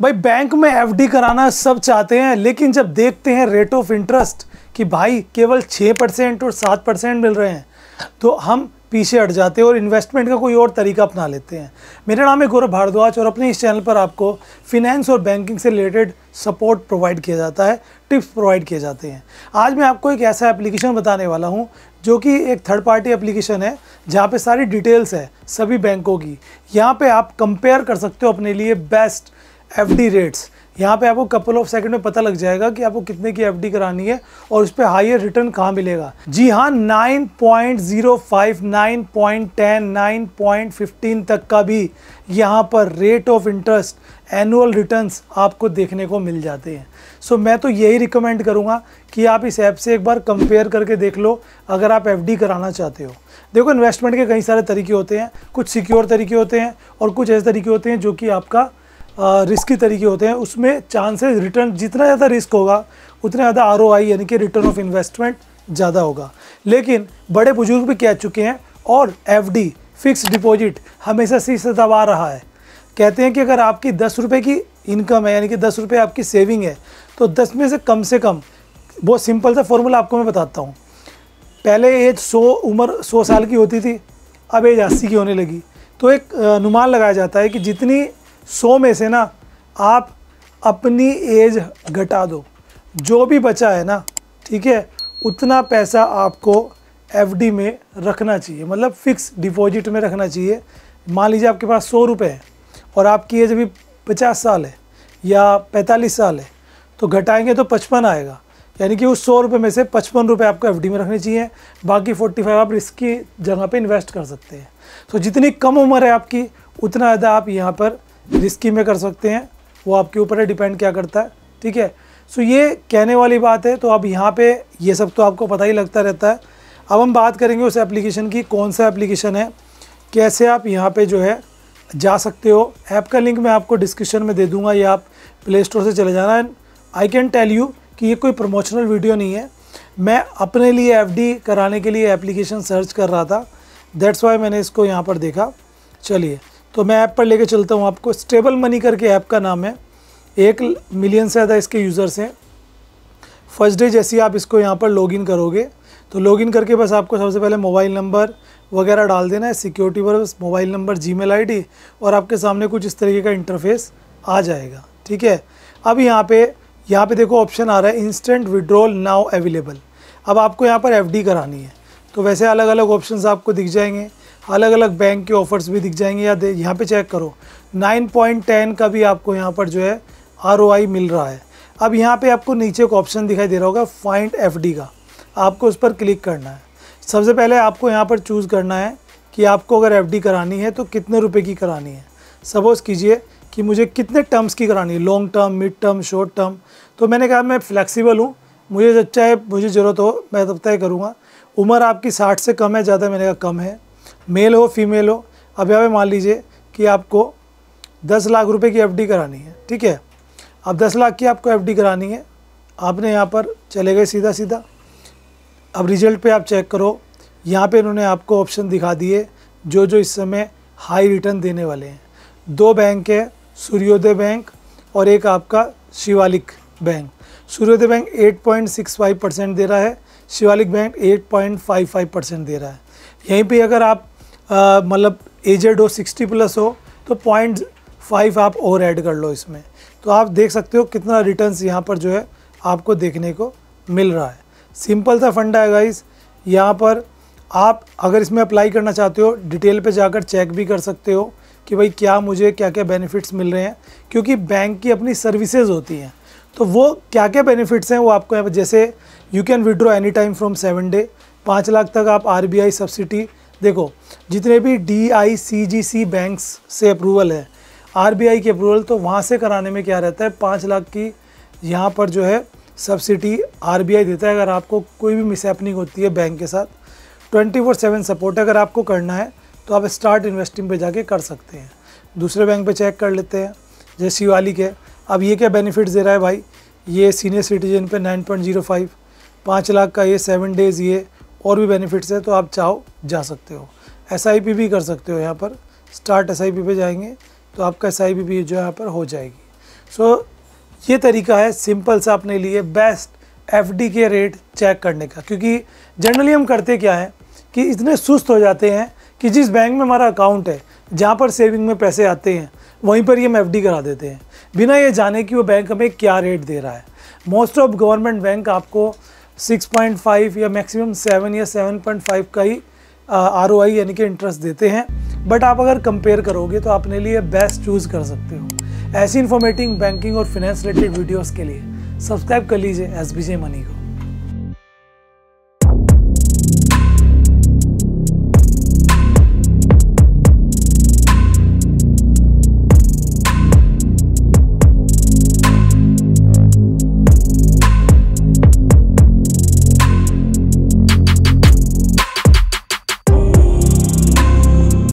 भाई बैंक में एफडी कराना सब चाहते हैं, लेकिन जब देखते हैं रेट ऑफ़ इंटरेस्ट कि भाई केवल छः परसेंट और सात परसेंट मिल रहे हैं तो हम पीछे हट जाते हैं और इन्वेस्टमेंट का कोई और तरीका अपना लेते हैं। मेरा नाम है गौरव भारद्वाज और अपने इस चैनल पर आपको फिनेंस और बैंकिंग से रिलेटेड सपोर्ट प्रोवाइड किया जाता है टिप्स प्रोवाइड किए जाते हैं। आज मैं आपको एक ऐसा एप्लीकेशन बताने वाला हूँ, जो कि एक थर्ड पार्टी एप्लीकेशन है, जहाँ पे सारी डिटेल्स है सभी बैंकों की। यहाँ पे आप कंपेयर कर सकते हो अपने लिए बेस्ट एफडी रेट्स यहाँ पे आपको कपल ऑफ़ सेकंड में पता लग जाएगा कि आपको कितने की एफडी करानी है और उस पर हाइयर रिटर्न कहाँ मिलेगा। जी हाँ 9.05, 9.10, 9.15 तक का भी यहाँ पर rate of interest annual returns आपको देखने को मिल जाते हैं। सो so, मैं तो यही रिकमेंड करूँगा कि आप इस ऐप से एक बार कंपेयर करके देख लो अगर आप एफ़ कराना चाहते हो। देखो इन्वेस्टमेंट के कई सारे तरीके होते हैं कुछ सिक्योर तरीके होते हैं और कुछ ऐसे तरीके होते हैं जो कि आपका रिस्की तरीके होते हैं। उसमें चांसेस रिटर्न जितना ज़्यादा रिस्क होगा, उतना ज़्यादा आरओआई यानी कि रिटर्न ऑफ़ इन्वेस्टमेंट ज़्यादा होगा। लेकिन बड़े बुज़ुर्ग भी कह चुके हैं और एफडी फिक्स डिपॉजिट हमेशा से दबा रहा है। कहते हैं कि अगर आपकी दस रुपये की इनकम है, यानी कि दस रुपये आपकी सेविंग है तो दस में से कम से कम बहुत सिंपल सा फॉर्मूला आपको मैं बताता हूँ। पहले एज सौ, उम्र सौ साल की होती थी, अब एज अस्सी की होने लगी। तो एक अनुमान लगाया जाता है कि जितनी सौ में से ना आप अपनी एज घटा दो। जो भी बचा है ना, ठीक है, उतना पैसा आपको एफडी में रखना चाहिए। मतलब फिक्स डिपॉजिट में रखना चाहिए। मान लीजिए आपके पास सौ रुपये है और आपकी एज अभी पचास साल है या पैंतालीस साल है तो घटाएँगे तो पचपन आएगा। यानी कि उस सौ रुपये में से पचपन रुपये आपको एफडी में रखने चाहिए। बाकी फोर्टी फाइव आप रिस्क की जगह पे इन्वेस्ट कर सकते हैं। तो जितनी कम उम्र है आपकी, उतना ज़्यादा आप यहाँ पर रिस्की में कर सकते हैं, वो आपके ऊपर है डिपेंड क्या करता है, ठीक है? सो ये कहने वाली बात है तो अब यहाँ पे ये सब तो आपको पता ही लगता रहता है। अब हम बात करेंगे उस एप्लीकेशन की, कौन सा एप्लीकेशन है, कैसे आप यहाँ पे जो है जा सकते हो। ऐप का लिंक मैं आपको डिस्क्रिप्शन में दे दूँगा, या आप प्ले स्टोर से चले जाना। And I can tell you कि ये कोई प्रमोशनल वीडियो नहीं है। मैं अपने लिए एफडी कराने के लिए एप्लीकेशन सर्च कर रहा था। दैट्स वाई मैंने इसको यहाँ पर देखा। चलिए। तो मैं ऐप पर लेके चलता हूँ आपको। स्टेबल मनी करके ऐप का नाम है। एक मिलियन से ज़्यादा इसके यूज़र्स हैं। फ़र्स्ट डे जैसे आप इसको यहाँ पर लॉगिन करोगे तो लॉगिन करके बस आपको सबसे पहले मोबाइल नंबर वगैरह डाल देना है। सिक्योरिटी पर मोबाइल नंबर जीमेल आईडी और आपके सामने कुछ इस तरीके का इंटरफेस आ जाएगा। ठीक है? अब यहाँ पे यहाँ पे देखो ऑप्शन आ रहा है इंस्टेंट विड्रॉल नाउ अवेलेबल अब आपको यहाँ पर एफडी करानी है। तो वैसे अलग अलग ऑप्शन आपको दिख जाएँगे। अलग अलग बैंक के ऑफर्स भी दिख जाएँगे, या यहाँ पे चेक करो। 9.10 का भी आपको यहाँ पर जो है आरओआई मिल रहा है। अब यहाँ पे आपको नीचे एक ऑप्शन दिखाई दे रहा होगा फाइंड एफडी का। आपको उस पर क्लिक करना है। सबसे पहले आपको यहाँ पर चूज़ करना है कि आपको अगर एफडी करानी है तो कितने रुपये की करानी है। सपोज़ कीजिए कि मुझे कितने टर्म्स की करानी है long term mid term short term तो मैंने कहा, मैं फ्लेक्सिबल हूँ। मुझे जब चाहे मुझे ज़रूरत हो, मैं तब तय करूँगा। उम्र आपकी साठ से कम है, ज़्यादा मैंने कहा कम है। मेल हो फीमेल हो, अब यहाँ मान लीजिए कि आपको दस लाख रुपए की एफडी करानी है, ठीक है? अब दस लाख की आपको एफडी करानी है, आपने यहाँ पर चले गए सीधा सीधा अब रिज़ल्ट पे आप चेक करो, यहाँ पे इन्होंने आपको ऑप्शन दिखा दिए, जो जो इस समय हाई रिटर्न देने वाले हैं। दो बैंक है सूर्योदय बैंक और एक आपका Shivalik bank Suryoday bank 8.65 percent दे रहा है शिवालिक बैंक 8.55 परसेंट दे रहा है। यहीं पे अगर आप मतलब एजेड हो सिक्सटी प्लस हो तो पॉइंट फाइव आप और ऐड कर लो इसमें। तो आप देख सकते हो कितना रिटर्न्स यहाँ पर जो है आपको देखने को मिल रहा है। सिंपल सा फंडा है गाइस यहाँ पर आप अगर इसमें अप्लाई करना चाहते हो डिटेल पे जाकर चेक भी कर सकते हो कि भाई क्या मुझे क्या क्या बेनिफिट्स मिल रहे हैं, क्योंकि बैंक की अपनी सर्विसेज़ होती हैं। तो वो क्या क्या बेनिफिट्स हैं वो आपको जैसे you can withdraw any time from seven day पाँच लाख तक आप आर बी आई सब्सिडी देखो, जितने भी D I C G C banks से अप्रूवल है आर बी आई की अप्रूवल तो वहाँ से कराने में क्या रहता है? पाँच लाख की यहाँ पर जो है सब्सिडी आर बी आई देता है। अगर आपको कोई भी मिसहैपनिंग होती है बैंक के साथ ट्वेंटी फोर सेवन सपोर्ट अगर आपको करना है तो आप स्टार्ट इन्वेस्टिंग पे जाके कर सकते हैं। दूसरे बैंक पे चेक कर लेते हैं, जैसे शिवाली के। अब ये क्या बेनिफिट्स दे रहा है भाई? ये सीनियर सिटीजन पे नाइन पॉइंट ज़ीरो फाइव पाँच लाख का ये सेवन डेज़ ये और भी बेनिफिट्स है तो आप चाहो जा सकते हो। एसआईपी भी कर सकते हो यहाँ पर। स्टार्ट एसआईपी पे जाएँगे तो आपका एसआईपी भी जो यहाँ पर हो जाएगी। सो so, ये तरीका है सिंपल सा अपने लिए बेस्ट एफडी के रेट चेक करने का। क्योंकि जनरली हम करते क्या है कि इतने सुस्त हो जाते हैं कि जिस बैंक में हमारा अकाउंट है जहाँ पर सेविंग में पैसे आते हैं वहीं पर ही हम एफडी करा देते हैं। बिना ये जाने कि वो बैंक हमें क्या रेट दे रहा है। मोस्ट ऑफ़ गवर्नमेंट बैंक आपको 6.5 या मैक्सिमम 7 या 7.5 का ही आरओआई यानी कि इंटरेस्ट देते हैं। बट आप अगर कंपेयर करोगे तो अपने लिए बेस्ट चूज़ कर सकते हो। ऐसी इन्फॉर्मेटिव बैंकिंग और फिनेंस रिलेटेड वीडियोज़ के लिए सब्सक्राइब कर लीजिए एसबीजे मनी को।